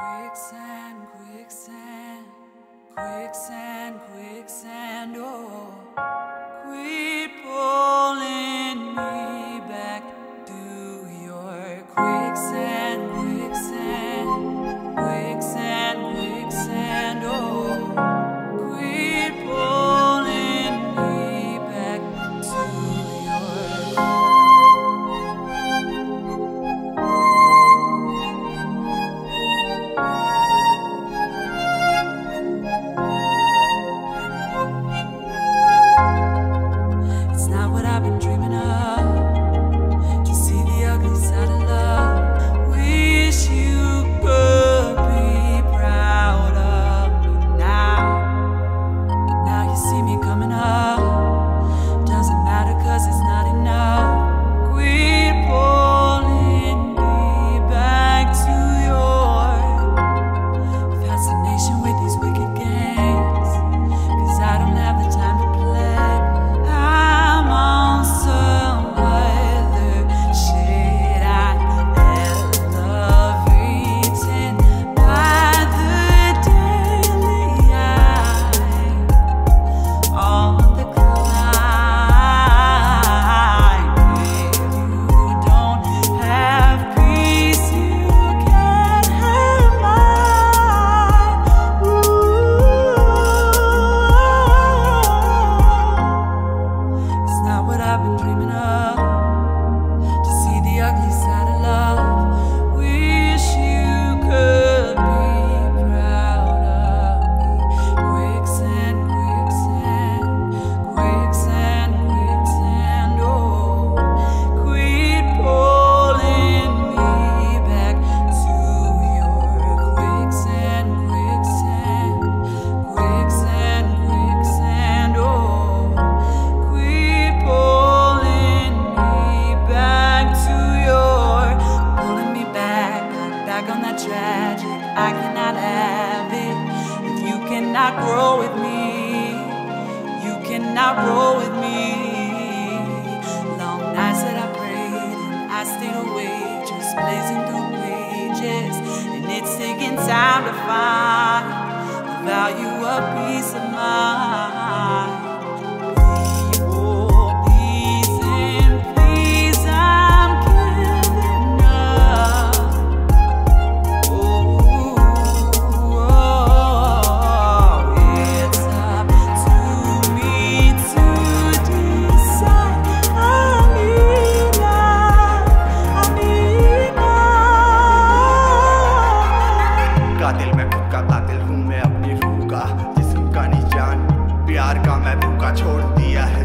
Quicksand, quicksand, quicksand, quicksand, oh, quid pulling. on that tragic. I cannot have it. If you cannot grow with me, you cannot roll with me. Long nights that I prayed and I stayed awake, just blazing through pages. And it's taking time to find the value of peace of mind. छोड़ दिया है।